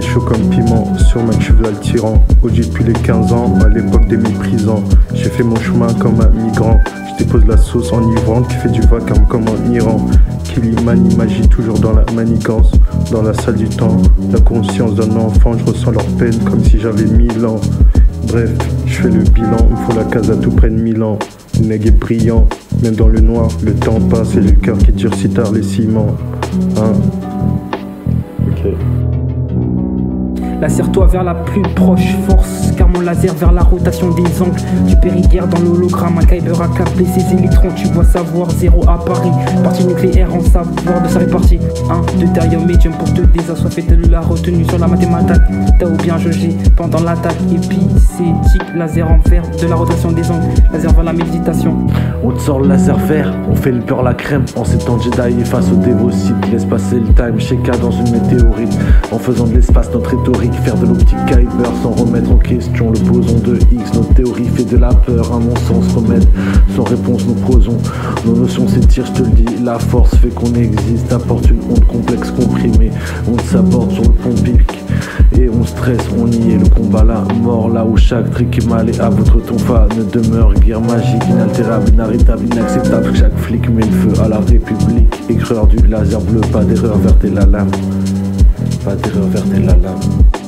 Chaud comme piment, sur ma le tyran. OG depuis les 15 ans, à l'époque des méprisants. J'ai fait mon chemin comme un migrant. Je dépose la sauce enivrante qui fait du vacarme comme en Iran. Qui manie magie toujours dans la manigance. Dans la salle du temps, la conscience d'un enfant, je ressens leur peine comme si j'avais mille ans. Bref, je fais le bilan, il faut la case à tout près de mille ans. Nègre est brillant, même dans le noir, le temps passe et le cœur qui dure si tard les ciments. Hein? Ok. Laser-toi vers la plus proche force, car mon laser vers la rotation des angles. Du périguerre dans l'hologramme, un Kyber a capté ses électrons. Tu vois savoir zéro à Paris, partie nucléaire en savoir de sa répartie. Un de derrière médium pour te désassoiffer de la retenue sur la mathématique. T'as ou bien jaugé pendant l'attaque épicétique, laser en fer de la rotation des angles, laser vers la méditation. On te sort le laser vert, on fait le beurre la crème en s'étant Jedi et face au dévocide. Laisse passer le time, Sheka dans une météorite, en faisant de l'espace notre rhétorique faire de l'optique Kyber sans remettre en question le boson de X. Notre théorie fait de la peur, à mon sens, remède sans réponse nous prosons. Nos notions s'étirent, je te le dis, la force fait qu'on existe, apporte une honte complexe comprimée. On s'aborde sur le pont pique et on stresse, on y est, le combat là, mort là où chaque trick mal et à votre tonfa ne demeure guerre magique, inaltérable, inarrêtable, inacceptable. Chaque flic met le feu à la République, écreur du laser bleu, pas d'erreur, vertez la lame. Pas d'erreur, vertez la lame.